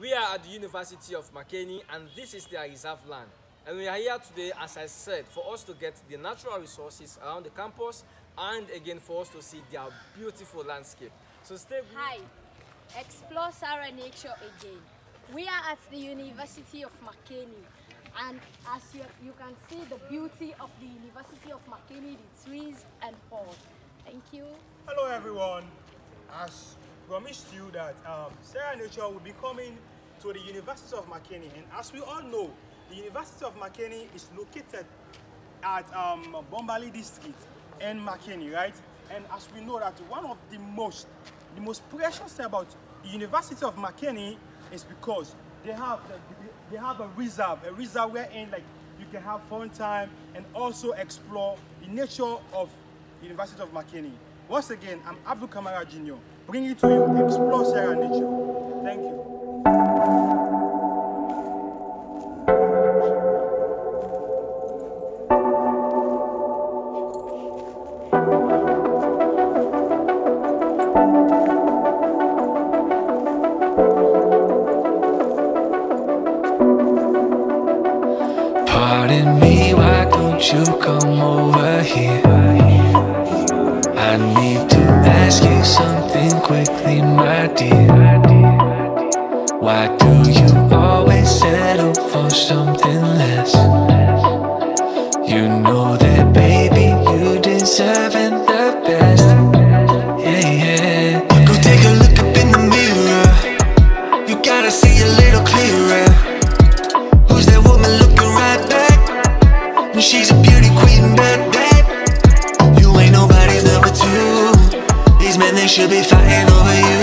We are at the University of Makeni and this is their reserve land. And we are here today, as I said, for us to get the natural resources around the campus and again for us to see their beautiful landscape. So stay with Hi, Explore Sierra Nature again. We are at the University of Makeni and as you, you can see the beauty of the University of Makeni, the trees and all. Thank you. Hello everyone. As promised you that um, Sierra Nature will be coming to the University of Makeni and as we all know, the University of Makeni is located at um, Bombali district in Makeni, right? And as we know that one of the most, the most precious thing about the University of Makeni is because they have the, they have a reserve, a reserve wherein like you can have fun time and also explore the nature of the University of Makeni. Once again, I'm Abdul Kamara Jr. bringing to you Explore Sierra Nature. Thank you. Pardon me, why don't you come over here? I need to ask you something my dear. Why do you always settle for something less? You know that, baby, you deserving the best. Yeah, yeah. Go take a look up in the mirror. You gotta see a little clearer. Who's that woman looking right back? And she's a beauty queen, bad, bad. You ain't nobody's number two. These men, they should be fighting over you.